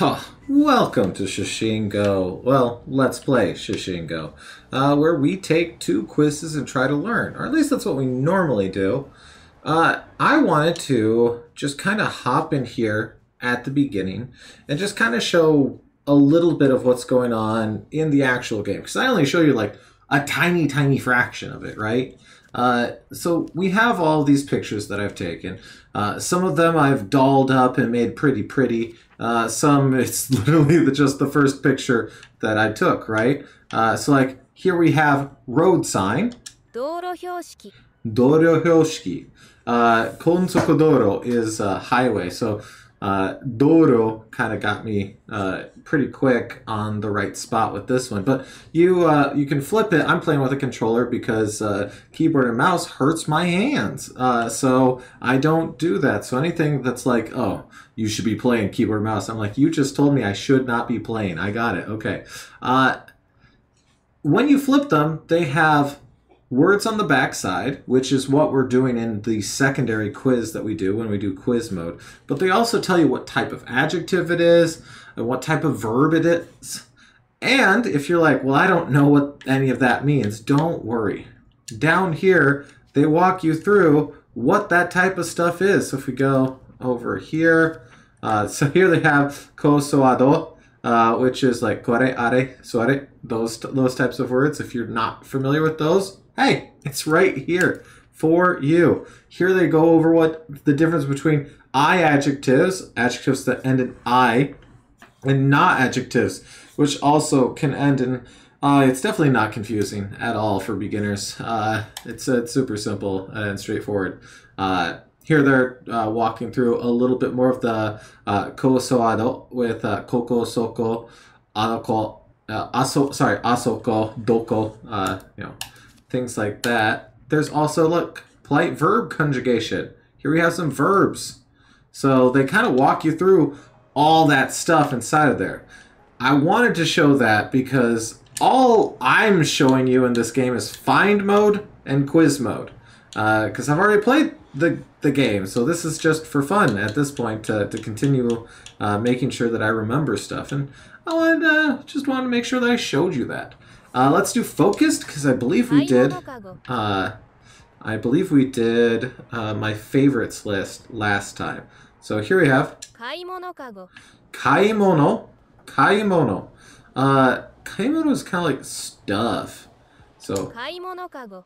Oh, welcome to Shashingo. Well, let's play Shashingo, uh, where we take two quizzes and try to learn, or at least that's what we normally do. Uh, I wanted to just kind of hop in here at the beginning and just kind of show a little bit of what's going on in the actual game, because I only show you like a tiny, tiny fraction of it, right? Uh, so we have all these pictures that I've taken. Uh, some of them I've dolled up and made pretty pretty. Uh, some it's literally the, just the first picture that I took, right? Uh, so like here we have road sign. Doro hyoshiki. Doro hyoshiki. Uh, Konsokodoro is highway. So uh, Doro kind of got me uh, pretty quick on the right spot with this one. But you uh, you can flip it. I'm playing with a controller because uh, keyboard and mouse hurts my hands. Uh, so I don't do that. So anything that's like, oh, you should be playing keyboard and mouse. I'm like, you just told me I should not be playing. I got it. Okay. Uh, when you flip them, they have words on the backside, which is what we're doing in the secondary quiz that we do when we do quiz mode. But they also tell you what type of adjective it is and what type of verb it is. And if you're like, well, I don't know what any of that means, don't worry. Down here, they walk you through what that type of stuff is. So if we go over here, uh, so here they have kosoado, uh, which is like kore, are, soare, those those types of words. If you're not familiar with those, hey, it's right here for you. Here they go over what the difference between I adjectives, adjectives that end in I, and not adjectives, which also can end in. Uh, it's definitely not confusing at all for beginners. Uh, it's, it's super simple and straightforward. Uh, here they're uh, walking through a little bit more of the uh, kosoado with uh, koko soko adoko uh, aso sorry asoko doko uh, you know things like that. There's also look polite verb conjugation. Here we have some verbs. So they kind of walk you through all that stuff inside of there. I wanted to show that because all I'm showing you in this game is find mode and quiz mode. Because I've already played the, the game, so this is just for fun at this point to, to continue uh, making sure that I remember stuff. And I wanted, uh, just wanted to make sure that I showed you that. Uh, let's do focused, because I believe we did... Uh, I believe we did uh, my favorites list last time. So here we have... Kaimono kago. Kaimono. Kaimono. Uh, kaimono is kind of like stuff. So... Kaimono kago.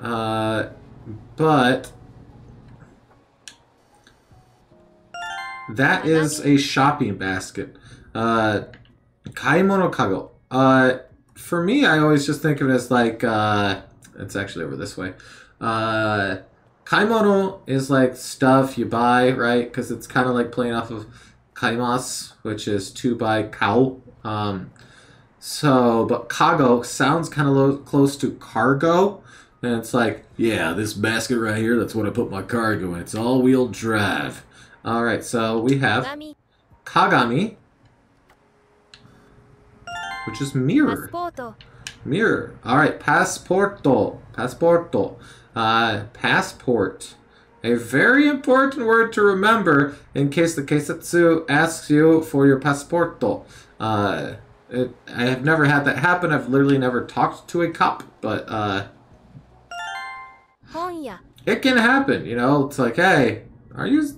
Uh, but... That is a shopping basket. Uh, kaimono kago. Uh, for me, I always just think of it as like, uh, it's actually over this way. Uh, kaimono is like stuff you buy, right? Because it's kind of like playing off of kaimas, which is to buy cow. Um, so, but kago sounds kind of lo- close to cargo. And it's like, yeah, this basket right here, that's what I put my cargo in. It's all wheel drive. All right, so we have 鏡 kagami, which is mirror. Passporto. Mirror. All right, passporto. Passporto. Uh, passport. A very important word to remember in case the keisetsu asks you for your passporto. Uh, it, I have never had that happen. I've literally never talked to a cop, but uh, it can happen. You know, it's like, hey, are you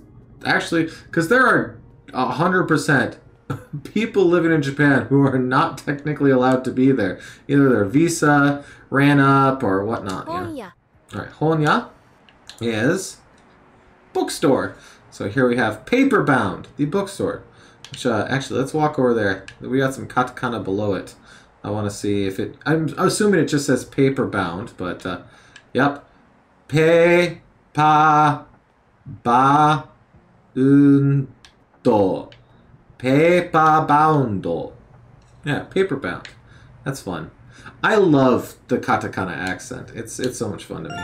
actually? Because there are hundred percent people living in Japan who are not technically allowed to be there. Either their visa ran up or whatnot. 本屋 All right, Honya is bookstore. So here we have Paperbound, the bookstore. Which uh, actually, let's walk over there. We got some katakana below it. I want to see if it. I'm assuming it just says paperbound, but uh, yep. Pe pa ba Yeah, paper bound. That's fun. I love the katakana accent. It's it's so much fun to me.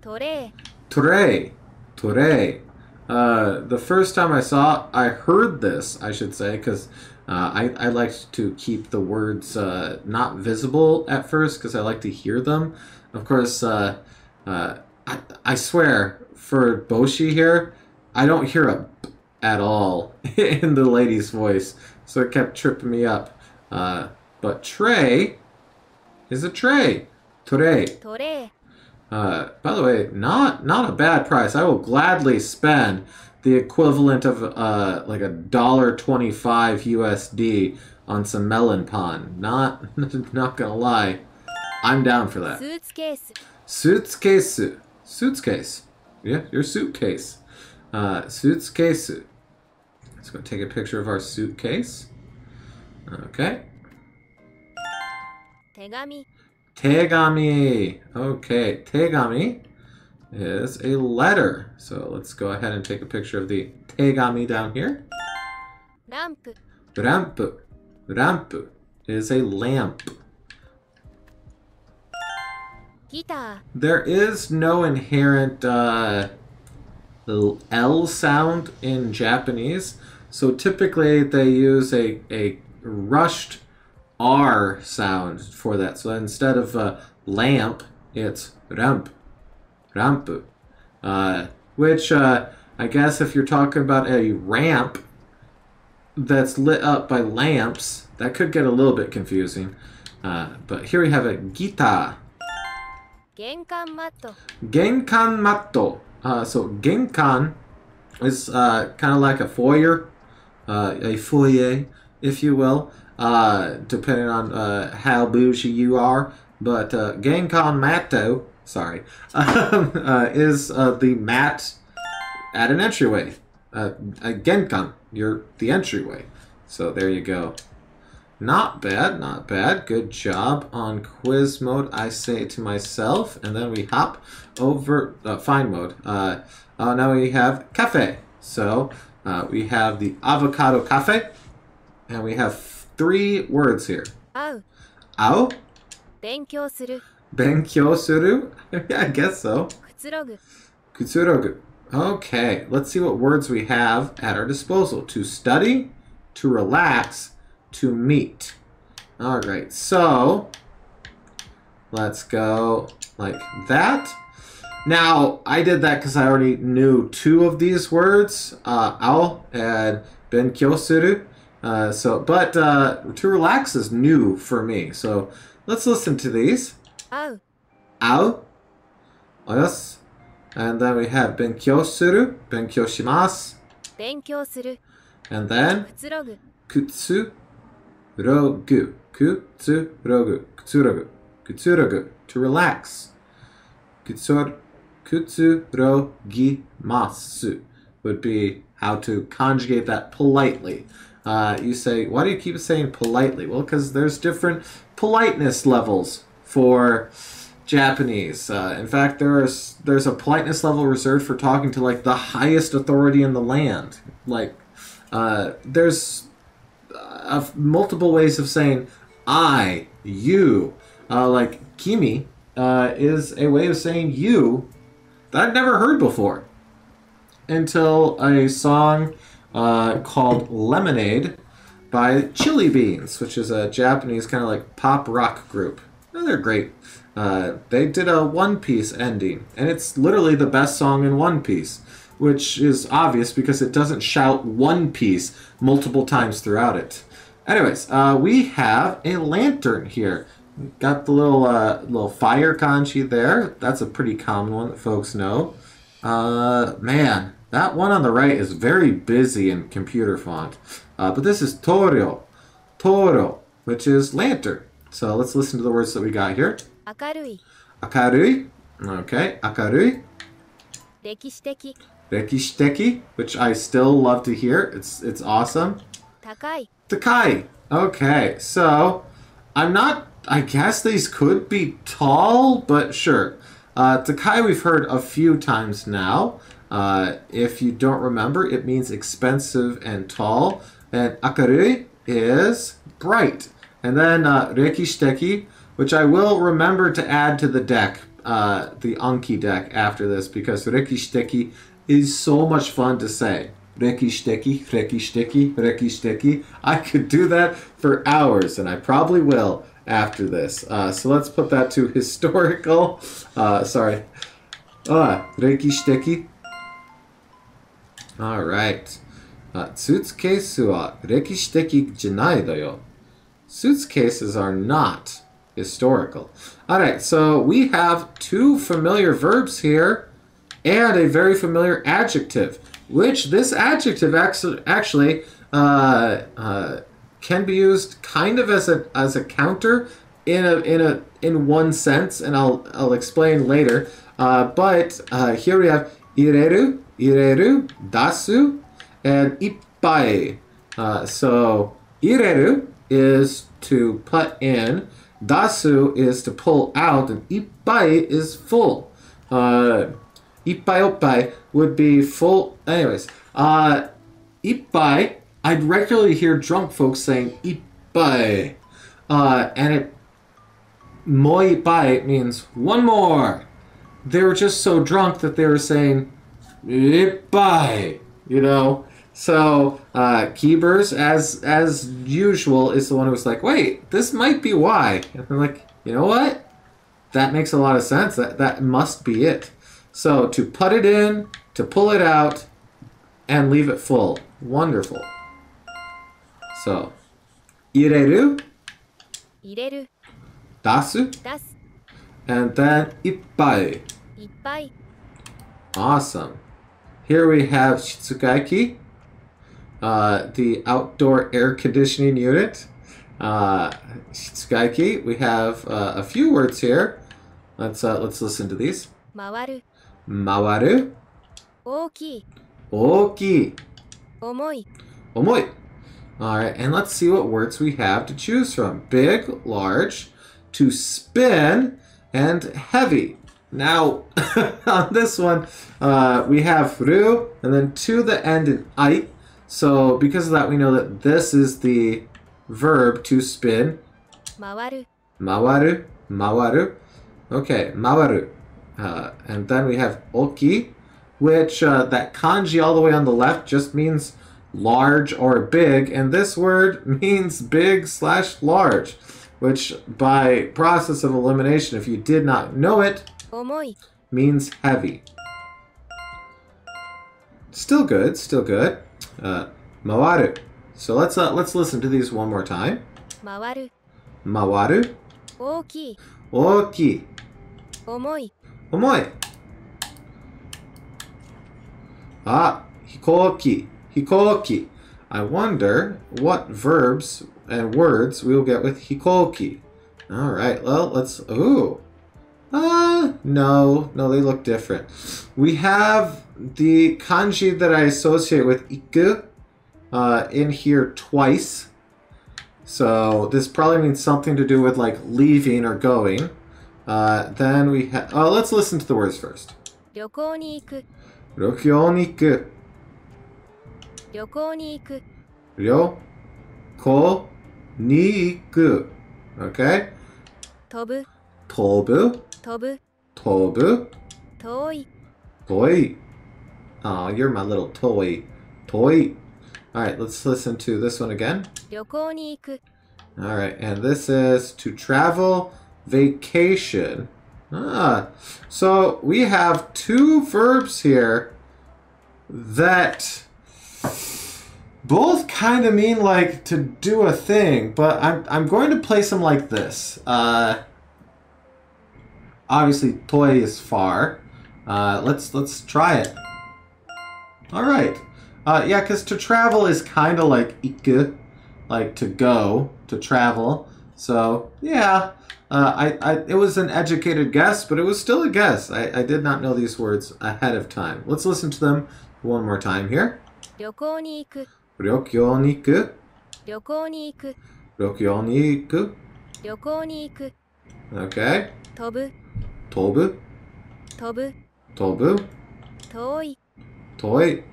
トレ Ture, ture. Uh, the first time I saw, I heard this, I should say, because uh, I I liked to keep the words uh, not visible at first because I like to hear them. Of course, uh, uh, I I swear for Boshi here, I don't hear a at all in the lady's voice, so it kept tripping me up. Uh, but tray is a tray. Tray. Tray. Uh, by the way, not not a bad price. I will gladly spend the equivalent of uh, like a dollar twenty-five USD on some melon pond. Not not gonna lie, I'm down for that. Suitcase. Suitcase. Suitcase. Yeah, your suitcase. Uh, suitcase. Let's go take a picture of our suitcase. Okay. Tegami. Tegami. Okay, Tegami is a letter. So let's go ahead and take a picture of the Tegami down here. Ramp. Ramp. Ramp is a lamp. Guitar. There is no inherent uh, L sound in Japanese. So typically they use a, a rushed R sound for that. So instead of a lamp, it's ramp, rampu. uh, which uh, I guess if you're talking about a ramp that's lit up by lamps, that could get a little bit confusing. Uh, but here we have a gita. Genkan matto. Genkan matto. Uh, so genkan is uh, kind of like a foyer uh, a foyer, if you will, uh, depending on uh, how bougie you are. But uh, genkan matto, sorry, um, uh, is uh, the mat at an entryway. Uh, genkan, you're the entryway. So there you go. Not bad, not bad. Good job on quiz mode, I say to myself. And then we hop over uh, fine mode. Uh, uh, now we have cafe. So uh, we have the avocado cafe, and we have three words here. Au. Au. Benkyou suru. Benkyou suru? yeah, I guess so. Kutsurogu. Kutsurogu. Okay, let's see what words we have at our disposal. To study, to relax, to meet. All right, so let's go like that. Now, I did that because I already knew two of these words, uh, ao and ben kyosuru. Uh, so, but uh, to relax is new for me. So let's listen to these. Ao. Ao. Oyos. And then we have "benkyosuru," suru, benkyou And then kutsurogu. Kutsurogu. Kutsurogu. Kutsurogu. Kutsurogu. To relax. Kutsur kutsurogimasu would be how to conjugate that politely. Uh, you say, why do you keep saying politely? Well, because there's different politeness levels for Japanese. Uh, in fact, there is there's a politeness level reserved for talking to like the highest authority in the land. Like, uh, there's uh, multiple ways of saying I, you. Uh, like kimi uh, is a way of saying you that I'd never heard before until a song uh, called Lemonade by Chilli Beans, which is a Japanese kind of like pop rock group. Oh, they're great. Uh, they did a One Piece ending, and it's literally the best song in One Piece, which is obvious because it doesn't shout One Piece multiple times throughout it. Anyways, uh, we have a lantern here. Got the little uh, little fire kanji there. That's a pretty common one that folks know. Uh, man, that one on the right is very busy in computer font. Uh, but this is Torio, Toro, which is lantern. So let's listen to the words that we got here. Akarui. Akarui. Okay, akarui. Rekishiteki. Rekishiteki, which I still love to hear. It's it's awesome. Takai. Takai. Okay, so I'm not I guess these could be tall, but sure. Uh, Takai we've heard a few times now. Uh, if you don't remember, it means expensive and tall. And akarui is bright. And then uh, rekishiteki, which I will remember to add to the deck, uh, the Anki deck after this, because rekishiteki is so much fun to say. Rekishiteki, rekishiteki, rekishiteki. I could do that for hours, and I probably will after this. Uh, so let's put that to historical. Uh, sorry. Ah, Reiki Shiteki. All right. Uh, Suitsukesu wa Reiki Shiteki janai da yo. Suitcases are not historical. All right, so we have two familiar verbs here and a very familiar adjective, which this adjective actually uh, uh, can be used kind of as a, as a counter in a, in a in one sense, and I'll, I'll explain later. Uh, but uh, here we have ireru, ireru, dasu, and ippai. Uh, so ireru is to put in, dasu is to pull out, and ippai is full. Uh, ippai oppai would be full. Anyways, uh, ippai, I'd regularly hear drunk folks saying ippai. Uh, and it moi ippai means one more. They were just so drunk that they were saying ippai, you know. So uh, Keebers, as as usual, is the one who was like, "Wait, this might be why." And I'm like, "You know what? That makes a lot of sense. That that must be it." So to put it in, to pull it out, and leave it full. Wonderful. So, ireru, 入れる dasu, 出す and then ippai. いっぱい Awesome. Here we have Shitsugaiki, uh, the outdoor air conditioning unit. Uh, Shitsugaiki, we have uh, a few words here. Let's uh, let's listen to these. 回る Mawaru, 大きい oki, 重い omoi. all right, and let's see what words we have to choose from. Big, large, to spin, and heavy. Now, on this one, uh, we have ru, and then to the end in ai. So because of that, we know that this is the verb to spin. Mawaru. Mawaru, mawaru. Okay, mawaru. Uh, and then we have oki, which uh, that kanji all the way on the left just means large or big, and this word means big slash large, which by process of elimination, if you did not know it, means heavy. Still good, still good. Uh, mawaru. So let's uh, let's listen to these one more time. Mawaru. Mawaru. Oki. Oki. Omoi. Omoi. Ah, hikoki hikoki. I wonder what verbs and words we will get with hikoki. All right, well, let's. Ooh. Uh, no, no, they look different. We have the kanji that I associate with iku uh, in here twice. So this probably means something to do with like leaving or going. Uh, then we have. Oh, let's listen to the words first. 旅行に行く Rokyo-niku. 旅行に行く Ryoko niku. Okay? 飛ぶ Tobu. 飛ぶ Tobu. 遠い Toy. Oh, you're my little toy. Toy. Alright, let's listen to this one again. 旅行に行く Alright, and this is to travel vacation. Ah, so we have two verbs here that both kind of mean like to do a thing, but I'm, I'm going to place them like this. Uh, obviously, toy is far. Uh, let's let's try it. All right. Uh, yeah, because to travel is kind of like iku, like to go, to travel. So yeah, uh, I, I it was an educated guess, but it was still a guess. I, I did not know these words ahead of time. Let's listen to them one more time here. 旅行に行く Ryokyo ni iku, 旅行に行く ryokyo ni iku. 旅行に行く Okay. 飛ぶ Tobu, 飛ぶ tobu, 遠い toy.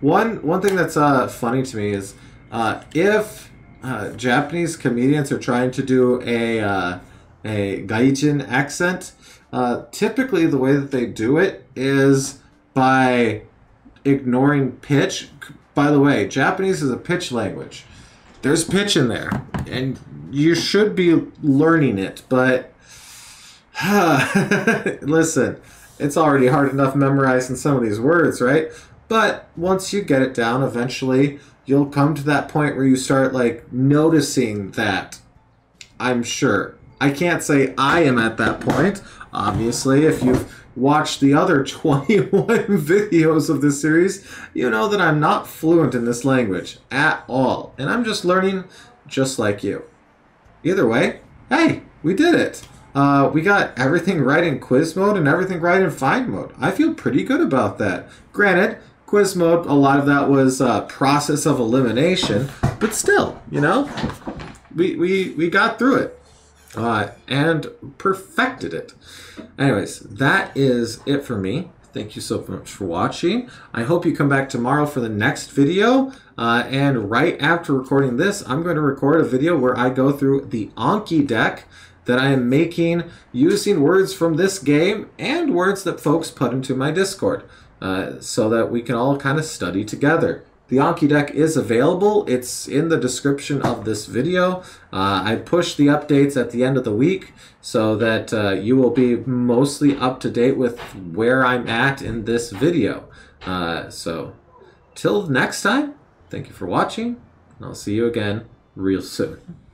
One one thing that's uh, funny to me is uh, if uh, Japanese comedians are trying to do a uh, a gaijin accent, uh, typically the way that they do it is by ignoring pitch. by the way, Japanese is a pitch language. There's pitch in there, and you should be learning it, but listen, it's already hard enough memorizing some of these words, right? But once you get it down, eventually you'll come to that point where you start like noticing that. I'm sure. I can't say I am at that point. Obviously, if you've watched the other 21 videos of this series, you know that I'm not fluent in this language at all. And I'm just learning just like you. Either way, hey, we did it. Uh, we got everything right in quiz mode and everything right in find mode. I feel pretty good about that. Granted, quiz mode, a lot of that was uh, process of elimination, but still, you know, we, we, we got through it uh, and perfected it. Anyways, that is it for me. Thank you so much for watching. I hope you come back tomorrow for the next video. Uh, and right after recording this, I'm going to record a video where I go through the Anki deck that I am making using words from this game and words that folks put into my Discord uh, so that we can all kind of study together. The Anki deck is available. It's in the description of this video. Uh, I push the updates at the end of the week so that uh, you will be mostly up to date with where I'm at in this video. Uh, so, till next time, thank you for watching, and I'll see you again real soon.